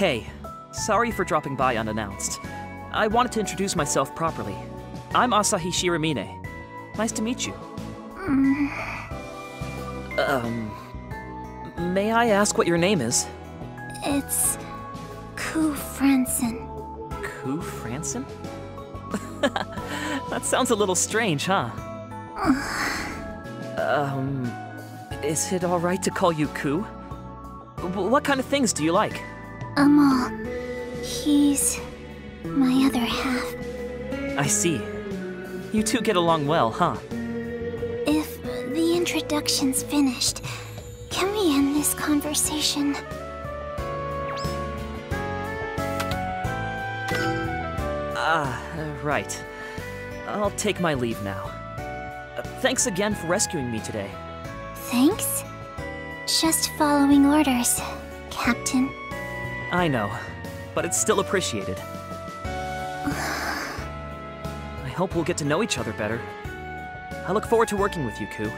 Hey, sorry for dropping by unannounced. I wanted to introduce myself properly. I'm Asahi Shiramine. Nice to meet you. Um. May I ask what your name is? It's Coo Franson. Coo Franson? that sounds a little strange, huh? um. Is it alright to call you Coo? What kind of things do you like? Amal. He's my other half. I see. You two get along well, huh? If the introduction's finished, can we end this conversation? Ah, right. I'll take my leave now. Uh, thanks again for rescuing me today. Thanks? Just following orders, Captain. I know, but it's still appreciated. I hope we'll get to know each other better. I look forward to working with you, Coo.